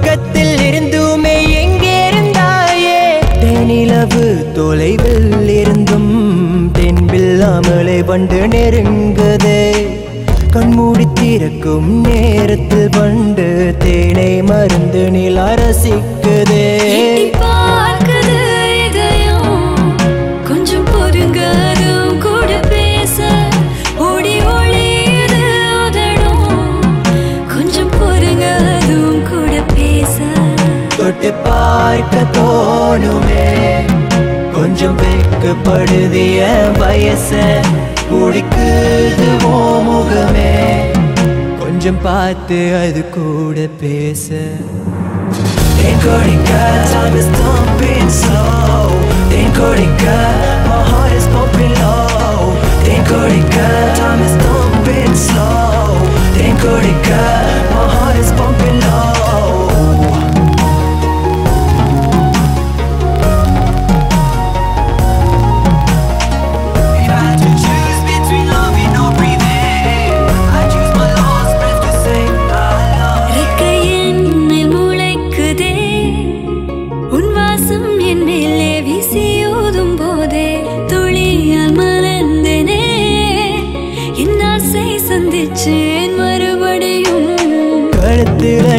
பக்கத்தில் இருந்துமே எங்கிருந்தாயே தெனிலவு தொலைவில் இருந்தும் தென்பில்லாமலே பண்டு நெருங்குதே. கண்மூடி திறக்கும் நேரத்தில் பண்டு தேனை மருந்து நில ரசிக்குதே தொட்டு பார்க்க தோணுமே. கொஞ்சம் வெக்கப்படுதிய வயச. குடிக்குது ஓ முகமே. கொஞ்சம் பார்த்து அது கூட பேச. Thank God it got time is thumping slow. it got my heart is pumping low.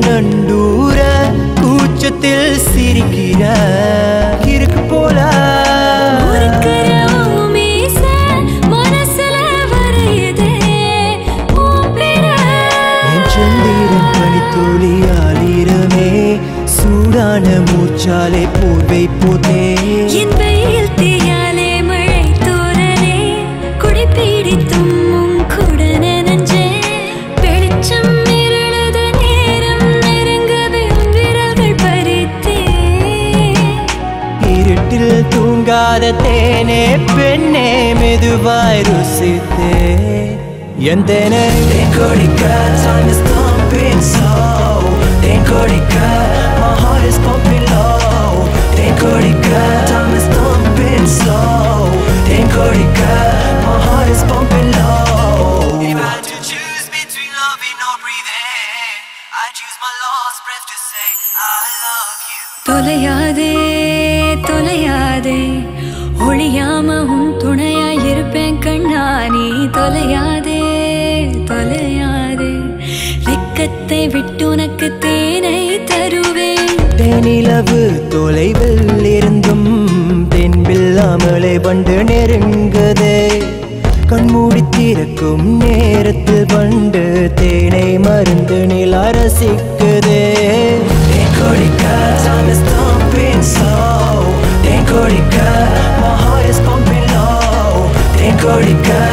நண்டூர கூச்சத்தில் சிரிக்கிற இருக்கு போல. பனித்துளி ஆளிரமே சூடான மூச்சாலே போர்வை போதே தூங்காத தேனே பெண்ணே மெதுவாய் ருசித்தே என் தேனே தேன் கொடிக்க time is thumping slow than கொடிக்க my heart is pumping low than கொடிக்க time is thumping slow than கொடிக்க my heart is pumping low If I had to choose between loving or breathing I choose my last breath to say I love you தொலையாதே தொலையாதே ஒளியாம உன் துணையாய் இருப்பேன் கண்ணா. நீ தொலையாதே தொலையாதே. வெக்கத்தை விட்டு உனக்கு தேனை தருவேன். தேனிலவு தொலைவில் இருந்தும் தென்பில்லாமலே வண்டு நெருங்குதே. கண்மூடி திறக்கும் நேரத்தில் வண்டு தேனை மருந்து நிலா ரசிக்குதே historical